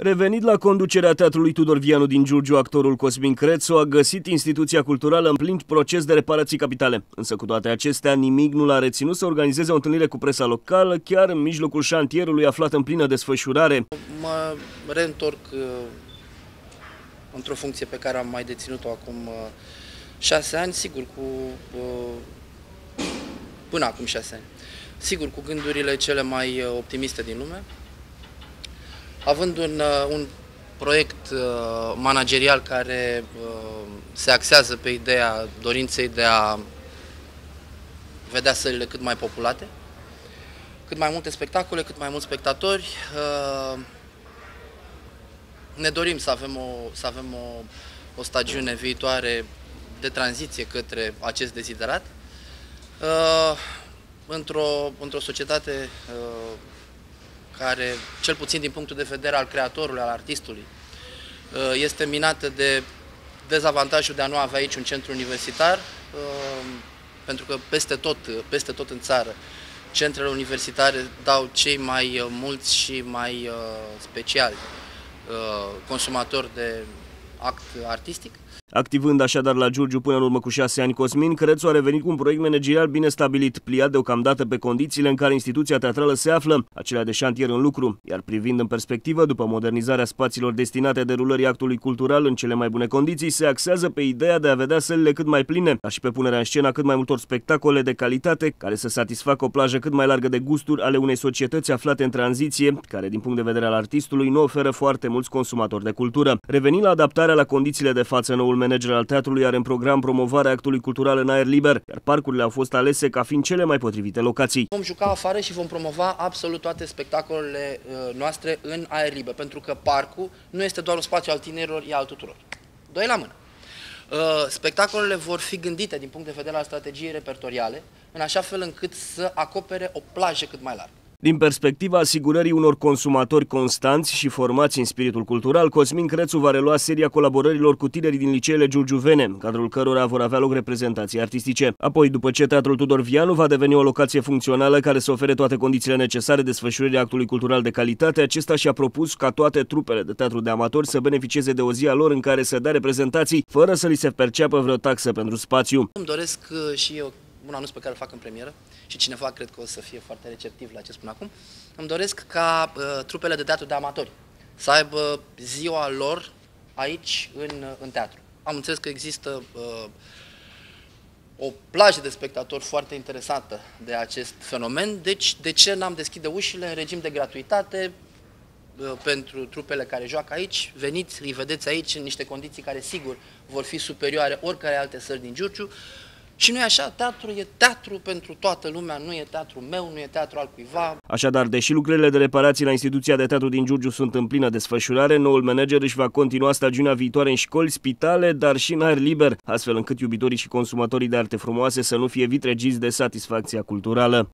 Revenit la conducerea Teatrului Tudor Vianu din Giurgiu, actorul Cosmin Crețu a găsit instituția culturală în plin proces de reparații capitale. Însă cu toate acestea, nimic nu l-a reținut să organizeze o întâlnire cu presa locală, chiar în mijlocul șantierului aflat în plină desfășurare. Mă reîntorc uh, într-o funcție pe care am mai deținut-o acum uh, șase ani, sigur, cu uh, până acum șase ani. Sigur, cu gândurile cele mai optimiste din lume, având un, uh, un proiect uh, managerial care uh, se axează pe ideea dorinței de a vedea sălile cât mai populate, cât mai multe spectacole, cât mai mulți spectatori. Ne dorim să avem o, să avem o, o stagiune viitoare de tranziție către acest deziderat. Într-o într, societate care, cel puțin din punctul de vedere al creatorului, al artistului, uh, este minată de dezavantajul de a nu avea aici un centru universitar, uh, pentru că peste tot, peste tot în țară, centrele universitare dau cei mai uh, mulți și mai speciali consumatori de act artistic. Activând așadar la Giurgiu până în urmă cu șase ani, Cosmin Crețu a revenit cu un proiect managerial bine stabilit, pliat deocamdată pe condițiile în care instituția teatrală se află, acelea de șantier în lucru, iar privind în perspectivă, după modernizarea spațiilor destinate derulării actului cultural în cele mai bune condiții, se axează pe ideea de a vedea sălile cât mai pline, dar și pe punerea în scenă cât mai multor spectacole de calitate, care să satisfacă o plajă cât mai largă de gusturi ale unei societăți aflate în tranziție, care din punct de vedere al artistului nu oferă foarte mulți consumatori de cultură. Revenind la adaptarea la condițiile de față, noul manager al teatrului are în program promovarea actului cultural în aer liber, iar parcurile au fost alese ca fiind cele mai potrivite locații. Vom juca afară și vom promova absolut toate spectacolele uh, noastre în aer liber, pentru că parcul nu este doar un spațiu al tinerilor, e al tuturor. Doi la mână. Uh, spectacolele vor fi gândite din punct de vedere al strategiei repertoriale, în așa fel încât să acopere o plajă cât mai largă. Din perspectiva asigurării unor consumatori constanți și formați în spiritul cultural, Cosmin Crețu va relua seria colaborărilor cu tinerii din liceele giurgiuvene, în cadrul cărora vor avea loc reprezentații artistice. Apoi, după ce Teatrul Tudor Vianu va deveni o locație funcțională care să ofere toate condițiile necesare desfășurării actului cultural de calitate, acesta și-a propus ca toate trupele de teatru de amatori să beneficieze de o zi a lor în care să dea reprezentații, fără să li se perceapă vreo taxă pentru spațiu. Îmi doresc uh, și eu un anunț pe care îl fac în premieră și cineva cred că o să fie foarte receptiv la ce spun acum, îmi doresc ca uh, trupele de teatru de amatori să aibă ziua lor aici în, în teatru. Am înțeles că există uh, o plajă de spectatori foarte interesantă de acest fenomen, deci de ce n-am deschide ușile în regim de gratuitate uh, pentru trupele care joacă aici, veniți, îi vedeți aici în niște condiții care sigur vor fi superioare oricare alte sări din Giurgiu, și nu e așa, teatru e teatru pentru toată lumea, nu e teatru meu, nu e teatru al cuiva. Așadar, deși lucrările de reparații la instituția de teatru din Giurgiu sunt în plină desfășurare, noul manager își va continua stagiunea viitoare în școli, spitale, dar și în aer liber, astfel încât iubitorii și consumatorii de arte frumoase să nu fie vitregiți de satisfacția culturală.